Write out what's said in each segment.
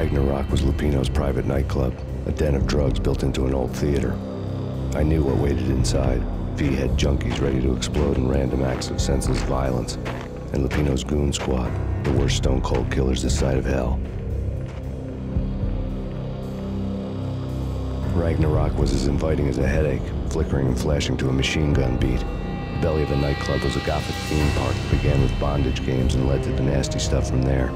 Ragnarok was Lupino's private nightclub, a den of drugs built into an old theater. I knew what waited inside. V-head junkies ready to explode in random acts of senseless violence. And Lupino's goon squad, the worst stone cold killers this side of hell. Ragnarok was as inviting as a headache, flickering and flashing to a machine gun beat. The belly of the nightclub was a gothic theme park that began with bondage games and led to the nasty stuff from there.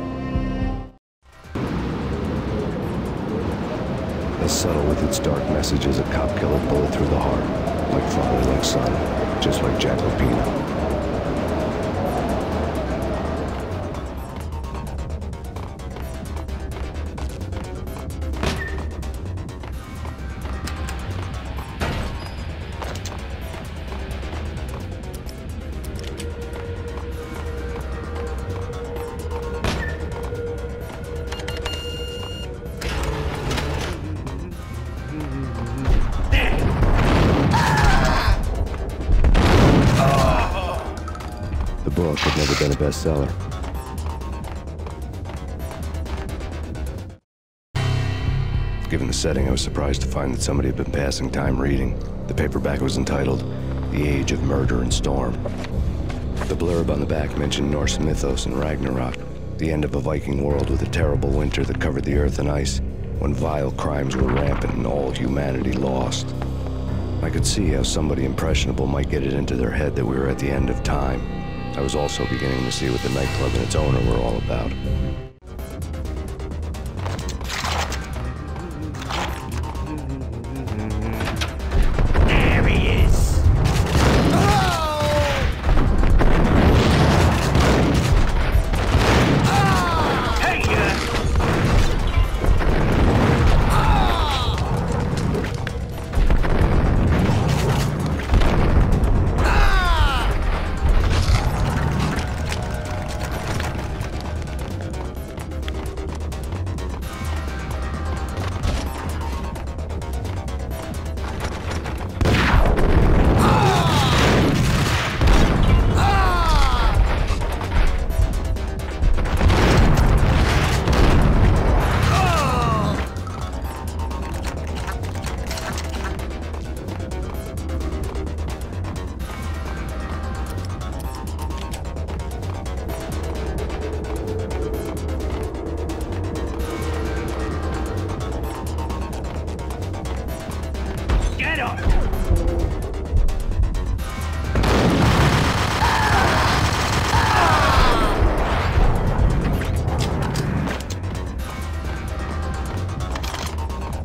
As subtle with its dark message as a cop killer bullet through the heart. Like father, like son. Just like Jack Lupino. Book had never been a bestseller. Given the setting, I was surprised to find that somebody had been passing time reading. The paperback was entitled The Age of Murder and Storm. The blurb on the back mentioned Norse mythos and Ragnarok, the end of a Viking world with a terrible winter that covered the earth in ice, when vile crimes were rampant and all humanity lost. I could see how somebody impressionable might get it into their head that we were at the end of time. I was also beginning to see what the nightclub and its owner were all about.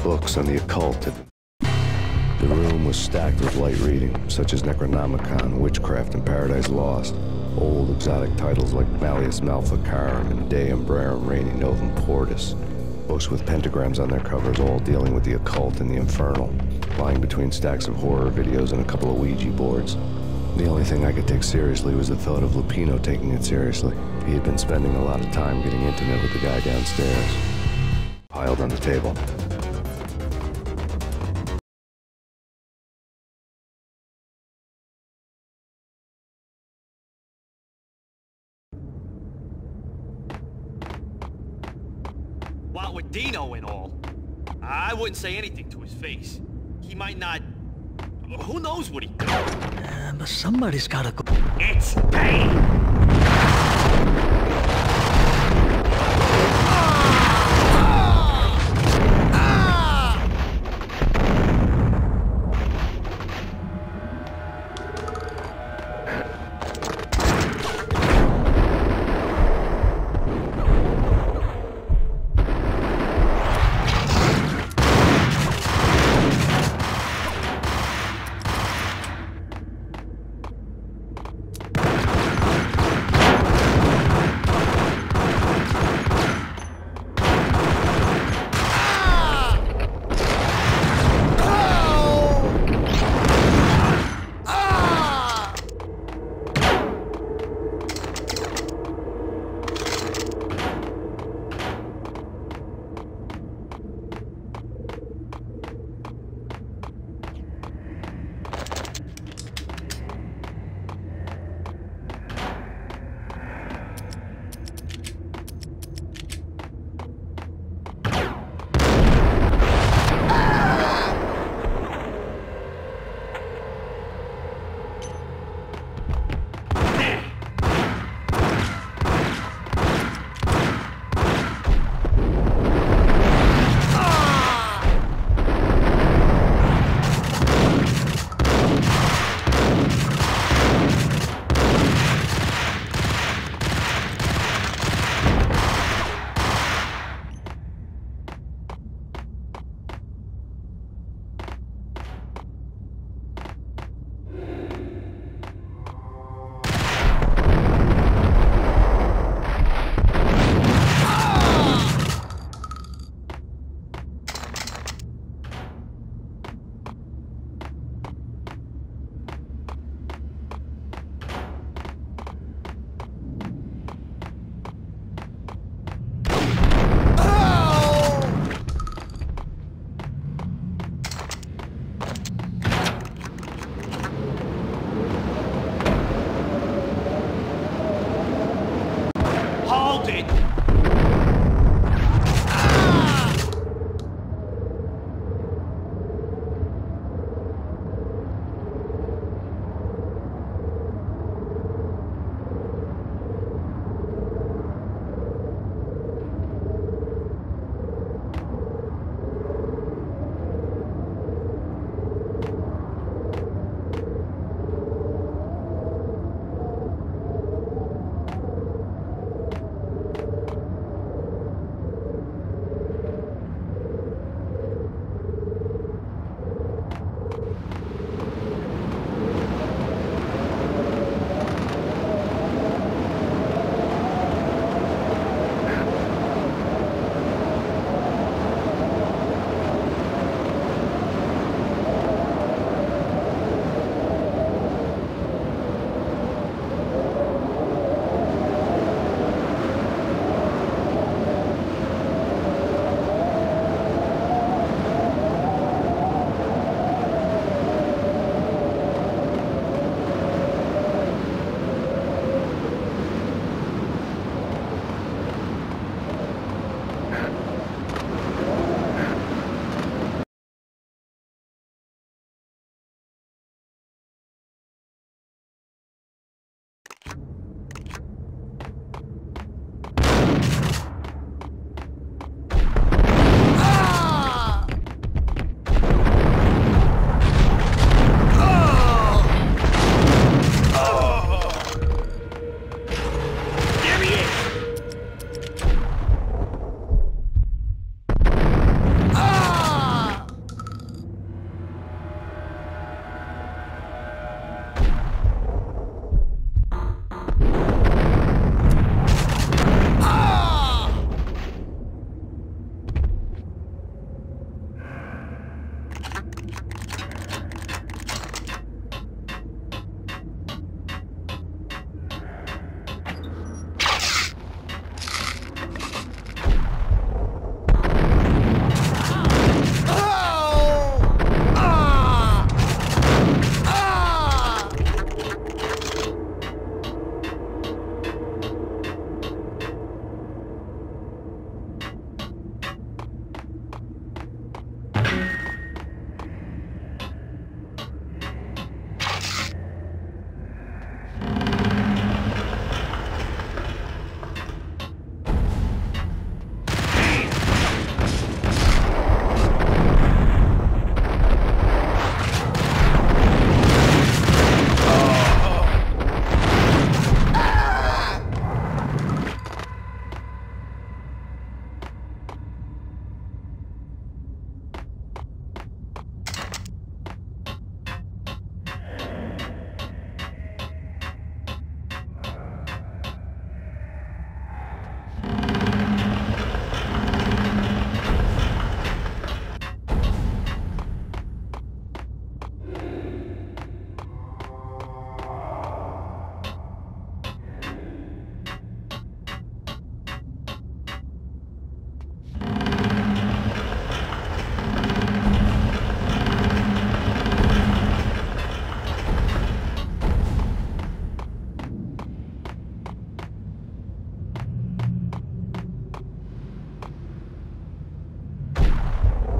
Books on the occult The room was stacked with light reading, such as Necronomicon, Witchcraft, and Paradise Lost. Old exotic titles like Malleus Maleficarum and De Umbrarum Regni Novem Portis. Books with pentagrams on their covers, all dealing with the occult and the infernal. Lying between stacks of horror videos and a couple of Ouija boards. The only thing I could take seriously was the thought of Lupino taking it seriously. He had been spending a lot of time getting intimate with the guy downstairs. Piled on the table. What with Dino and all, I wouldn't say anything to his face. He might not. Who knows what he? Uh, but somebody's gotta go. It's Payne!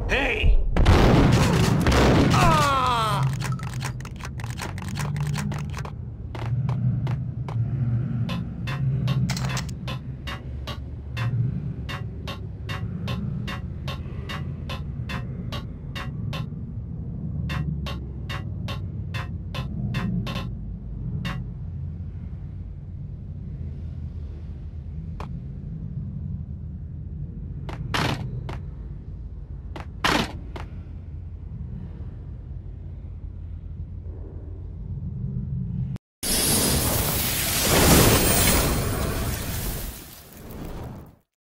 Hey!